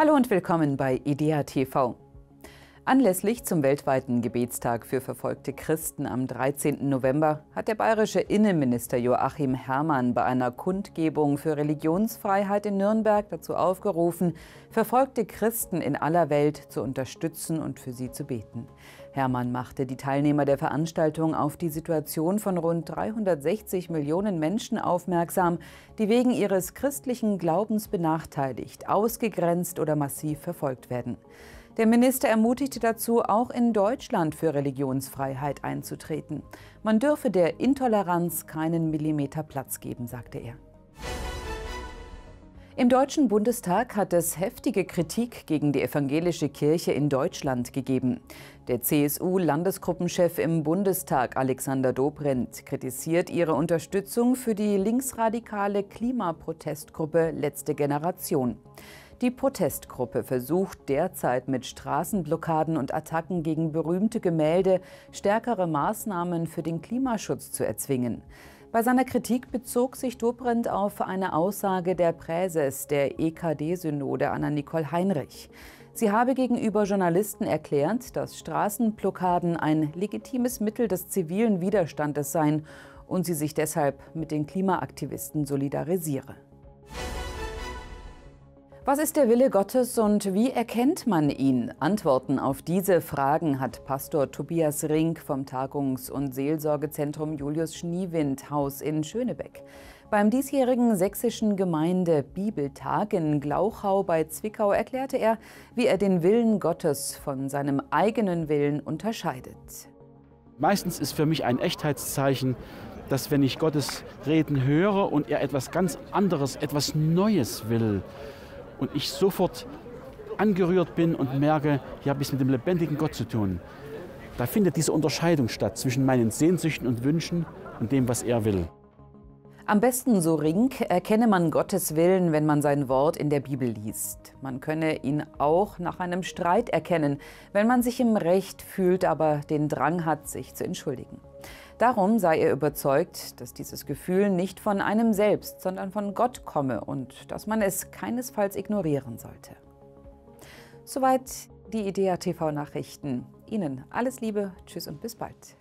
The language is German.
Hallo und willkommen bei IDEA TV. Anlässlich zum weltweiten Gebetstag für verfolgte Christen am 13. November hat der bayerische Innenminister Joachim Herrmann bei einer Kundgebung für Religionsfreiheit in Nürnberg dazu aufgerufen, verfolgte Christen in aller Welt zu unterstützen und für sie zu beten. Herrmann machte die Teilnehmer der Veranstaltung auf die Situation von rund 360 Millionen Menschen aufmerksam, die wegen ihres christlichen Glaubens benachteiligt, ausgegrenzt oder massiv verfolgt werden. Der Minister ermutigte dazu, auch in Deutschland für Religionsfreiheit einzutreten. Man dürfe der Intoleranz keinen Millimeter Platz geben, sagte er. Im Deutschen Bundestag hat es heftige Kritik gegen die evangelische Kirche in Deutschland gegeben. Der CSU-Landesgruppenchef im Bundestag, Alexander Dobrindt, kritisiert ihre Unterstützung für die linksradikale Klimaprotestgruppe Letzte Generation. Die Protestgruppe versucht derzeit mit Straßenblockaden und Attacken gegen berühmte Gemälde stärkere Maßnahmen für den Klimaschutz zu erzwingen. Bei seiner Kritik bezog sich Dobrindt auf eine Aussage der Präses der EKD-Synode Anna-Nicole Heinrich. Sie habe gegenüber Journalisten erklärt, dass Straßenblockaden ein legitimes Mittel des zivilen Widerstandes seien und sie sich deshalb mit den Klimaaktivisten solidarisiere. Was ist der Wille Gottes und wie erkennt man ihn? Antworten auf diese Fragen hat Pastor Tobias Rink vom Tagungs- und Seelsorgezentrum Julius Schniewind Haus in Schönebeck. Beim diesjährigen sächsischen Gemeinde Bibeltag in Glauchau bei Zwickau erklärte er, wie er den Willen Gottes von seinem eigenen Willen unterscheidet. Meistens ist für mich ein Echtheitszeichen, dass wenn ich Gottes Reden höre und er etwas ganz anderes, etwas Neues will, und ich sofort angerührt bin und merke, hier habe ich es mit dem lebendigen Gott zu tun. Da findet diese Unterscheidung statt zwischen meinen Sehnsüchten und Wünschen und dem, was er will. Am besten, so Rink, erkenne man Gottes Willen, wenn man sein Wort in der Bibel liest. Man könne ihn auch nach einem Streit erkennen, wenn man sich im Recht fühlt, aber den Drang hat, sich zu entschuldigen. Darum sei er überzeugt, dass dieses Gefühl nicht von einem selbst, sondern von Gott komme und dass man es keinesfalls ignorieren sollte. Soweit die IDEA TV Nachrichten. Ihnen alles Liebe, Tschüss und bis bald.